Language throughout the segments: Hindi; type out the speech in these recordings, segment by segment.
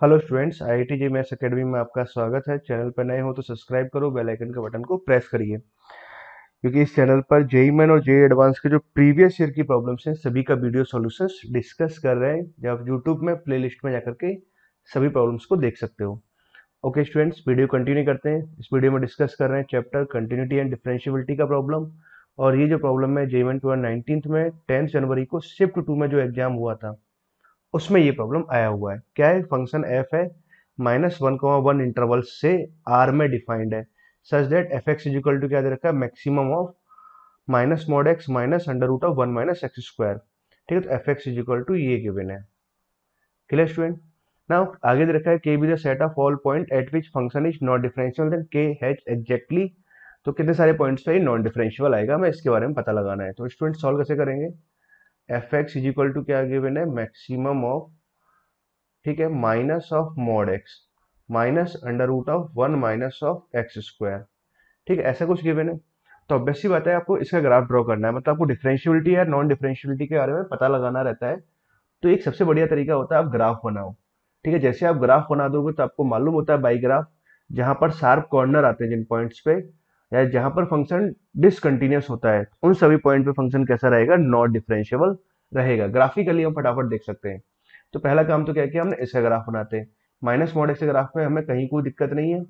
Hello students I G maths academy में आपका स्वागत है। चैनल पर नए हो तो सब्सक्राइब करो बेल आइकन के बटन को प्रेस करिए। क्योंकि इस चैनल पर जेई मैन और जेई एडवांस के जो प्रीवियस ईयर की प्रॉब्लम्स हैं, सभी का वीडियो सॉल्यूशंस डिस्कस कर रहे हैं। जब आप यूट्यूब में प्लेलिस्ट में जाकर के सभी प्रॉब्लम्स को देख सकते हो। ओके स्टूडेंट्स वीडियो कंटिन्यू करते हैं। इस वीडियो में डिस्कस कर रहे हैं चैप्टर कंटिन्यूटी एंड डिफ्रेंशियबिलिटी का प्रॉब्लम और ये जो प्रॉब्लम है जेई मैन टू में टेंथ जनवरी को शिफ्ट टू में जो एग्ज़ाम हुआ था उसमें ये प्रॉब्लम आया हुआ है। क्या है? फ़ंक्शन एफ़ है minus one comma one interval से आर में डिफाइंड है। Such that F X is equal to क्या दे रखा है? Maximum of minus mod X minus under root of one minus X square ठीक है तो F X is equal to ये गिवन है। क्लियर स्टूडेंट नाउ आगे दे रखा है K be the set of all point at which function is not differential then K has exactly तो कितने सारे पॉइंट्स पे नॉन डिफरेंशियल आएगा? हमें इसके बारे में पता लगाना है। तो स्टूडेंट सॉल्व कैसे करेंगे? F X is equal to क्या गिवन है? मैक्सिमम ऑफ़ ठीक है? Minus of mod X minus under root of one minus of X square ठीक है? ऐसा कुछ गिवन है? तो ऑब्वियसली बात है, आपको इसका ग्राफ ड्रॉ करना है। मतलब आपको डिफरेंशियबिलिटी या नॉन डिफरेंशियबिलिटी के बारे में पता लगाना रहता है। तो एक सबसे बढ़िया तरीका होता है आप ग्राफ बनाओ। ठीक है? जैसे आप ग्राफ बना दोगे तो आपको मालूम होता है बाई ग्राफ जहाँ पर शार्प कॉर्नर आते हैं जिन पॉइंट्स पे। या जहाँ पर फ़ंक्शन डिसकंटिन्यूस होता है, उन सभी पॉइंट पे फ़ंक्शन कैसा रहेगा? नॉट डिफरेंशियबल रहेगा। ग्राफिकली हम फटाफट देख सकते हैं। तो पहला काम तो क्या किया हमने इसका ग्राफ बनाते हैं। माइनस मॉड एक्स ग्राफ में हमें कहीं कोई दिक्कत नहीं है।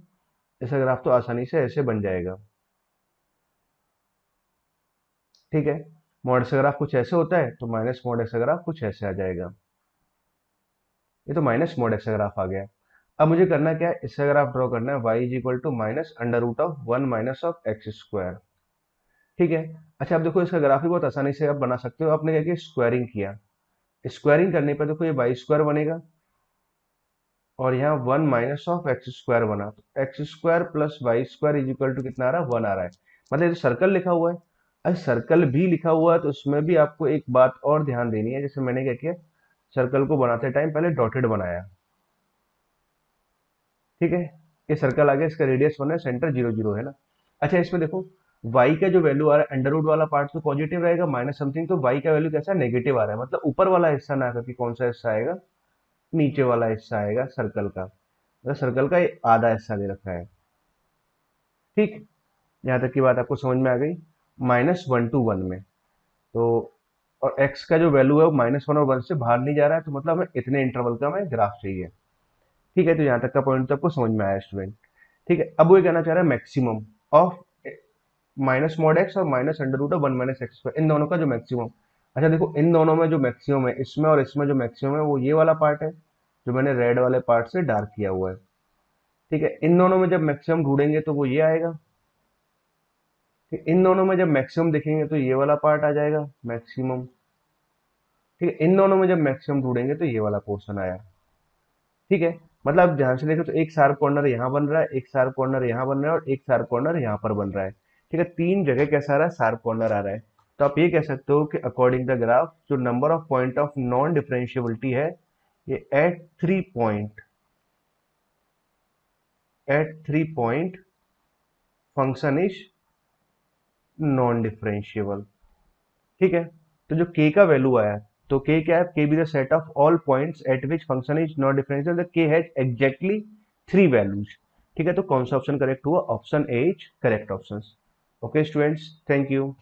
इसका ग्राफ तो आसानी से ऐसे बन जाएगा। ठीक है? मॉड एक्स ग्राफ कुछ ऐसे होता है तो माइनस मॉड एक्स ग्राफ कुछ ऐसे आ जाएगा। ये तो माइनस मॉड एक्स ग्राफ आ गया। अब मुझे करना क्या है? इसका ग्राफ ड्रॉ करना है Y is equal to minus under root of one minus of X square ठीक है? अच्छा आप देखो, इसका ग्राफ भी बहुत आसानी से आप बना सकते हो। आपने क्या किया? स्क्वायरिंग किया। स्क्वायरिंग करने पर देखो, ये वाई स्क्वायर बनेगा। और यहाँ one minus of X square बना। तो X square plus Y square is equal to कितना आ रहा है? वन आ रहा है। मतलब ये सर्कल लिखा हुआ है। अरे सर्कल भी लिखा हुआ है तो उसमें भी आपको एक बात और ध्यान देनी है। जैसे मैंने क्या किया? सर्कल को बनाते टाइम पहले डॉटेड बनाया। ठीक है? ये सर्कल आ गया इसका रेडियस वन है सेंटर ज़ीरो ज़ीरो है ना? अच्छा इसमें देखो, y का जो वैल्यू आ रहा है अंडरवुड वाला पार्ट तो पॉजिटिव रहेगा माइनस समथिंग तो y का वैल्यू कैसा? नेगेटिव आ रहा है। मतलब ऊपर वाला हिस्सा ना करके कौन सा हिस्सा आएगा? नीचे वाला हिस्सा आएगा सर्कल का। मतलब सर्कल का आधा हिस्सा दे रखा है। ठीक? यहाँ तक की बात आपको समझ में आ गई? माइनस वन टू वन में। तो और x का जो वैल्यू है वो माइनस वन और वन से बाहर नहीं जा रहा है तो मतलब हमें इतने इंटरवल का हमें ग्राफ चाहिए। ठीक है तो यहाँ तक का पॉइंट तो आपको समझ में आया स्टूडेंट ठीक है, अब वो कहना चाह रहा है maximum of minus mod X और minus under root of one minus X इन दोनों का जो मैक्सिमम अच्छा देखो, इन दोनों में जो मैक्सिमम है, इसमें और इसमें जो मैक्सिमम है, वो ये वाला पार्ट है, जो मैंने रेड वाले पार्ट से डार्क किया हुआ है। ठीक है, इन दोनों में जब मैक्सिमम ढूंढेंगे तो वो ये आएगा। इन दोनों में जब मैक्सिमम देखेंगे तो ये वाला पार्ट आ जाएगा मैक्सिमम ठीक है इन दोनों में जब मैक्सिमम ढूंढेंगे तो ये वाला पोर्शन आया। ठीक है मतलब ध्यान से देखो तो एक शार्प कॉर्नर यहाँ बन रहा है, एक शार्प कॉर्नर यहाँ बन रहा है और एक शार्प कॉर्नर यहाँ पर बन रहा है। ठीक है, तीन जगह कैसा आ रहा है? शार्प कॉर्नर आ रहा है। तो आप ये कह सकते हो कि अकॉर्डिंग द ग्राफ जो number of point of non differentiability है, ये at three point at three point function is non differentiable ठीक है तो जो के का वैल्यू आया तो के क्या है? K be the set of all points at which function is not differential K has exactly three values ठीक है? तो कौन सा ऑप्शन करेक्ट हुआ? Option A is correct option okay students thank you.